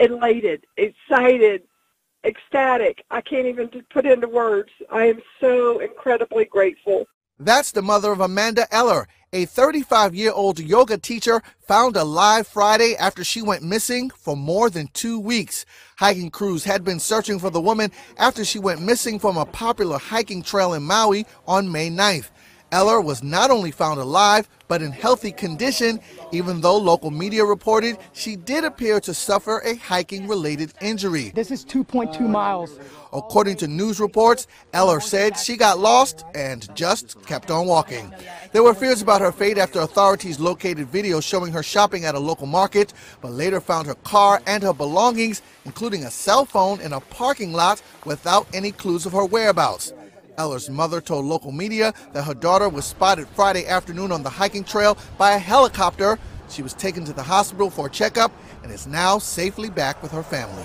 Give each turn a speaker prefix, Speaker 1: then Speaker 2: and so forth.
Speaker 1: elated, excited, ecstatic. I can't even put into words. I am so incredibly grateful.
Speaker 2: That's the mother of Amanda Eller, a 35 year old yoga teacher found alive Friday after she went missing for more than two weeks. Hiking crews had been searching for the woman after she went missing from a popular hiking trail in Maui on May 9th. Eller was not only found alive, but in healthy condition, even though local media reported she did appear to suffer a hiking related injury.
Speaker 3: This is 2.2 miles.
Speaker 2: According to news reports, Eller said she got lost and just kept on walking. There were fears about her fate after authorities located video showing her shopping at a local market, but later found her car and her belongings, including a cell phone, in a parking lot without any clues of her whereabouts. Eller's mother told local media that her daughter was spotted Friday afternoon on the hiking trail by a helicopter. She was taken to the hospital for a checkup and is now safely back with her family.